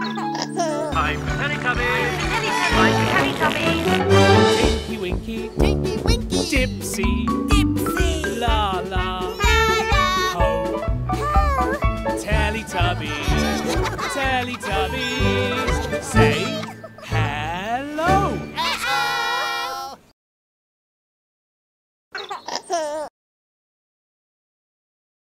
I'm Teletubbies. I'm Teletubbies. Tinky Winky. Tinky Winky. Dipsy. Dipsy. Laa-Laa. La La. Po. Po. Teletubbies. Teletubbies. Say hello.